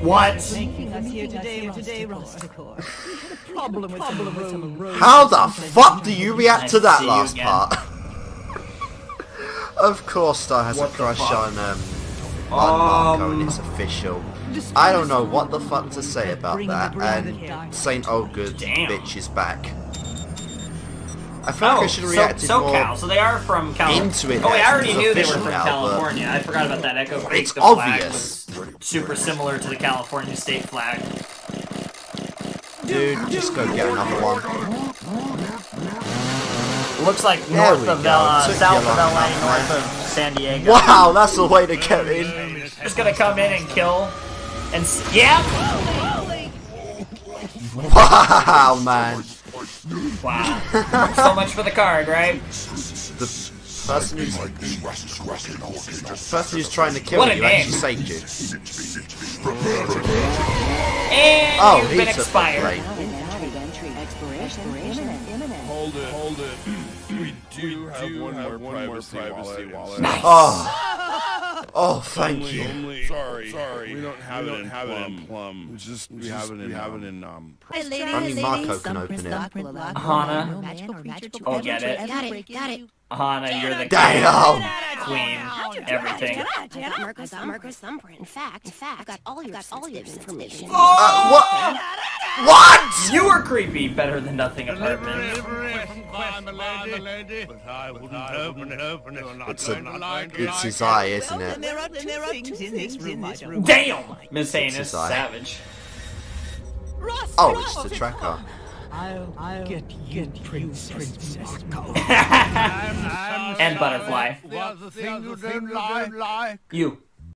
What? Making us here today, today, Rosticor. Problem with problem with some road. How the fuck do you react to that to see you last part? of course, Star has What a crush on um on Marco, and Um, it's official. I don't know what the fuck to say about that. And Saint Olga bitch is back. I feel like Oh, I should have so, reacted SoCal. more. So they are from California. into it Oh, wait, I already knew they were official from now, California. I forgot about that. Echo Creek. It's the flag obvious. Super similar to the California state flag. Dude, just go get another one. Looks like There north of uh, south of LA, north of San Diego. Wow, that's the way to get in. Just gonna come in and kill. And s- yeah. Wow, man. Wow. so much for the card, right? The person who's the person who's trying to kill What you name. actually saved you. And Oh, you've been expired. blade. Entry, entry, expiration, imminent, imminent. Hold it, hold it. We do, have, one, more privacy wallet. Oh, oh, thank Only, you. only, sorry, sorry. We don't have, it, in have it in plum. We just, we have it in, have it in um. Only Marco can open it. Janna. Oh, Oh, get it. Got it, got it. Janna, you're the Damn! queen, everything. I got Marco's, Marco's thumbprint. In fact, in fact, I got all your, got all your information. Uh, what? What? You were creepy. Better than nothing apartment. It's a, it's his eye, isn't it? there are two things in this room I don't Damn! Miss Heinous, his eye. savage. Oh, it's the tracker. I'll, I'll get you, Princess, Princess Marco. and Butterfly. The other thing you don't like. You.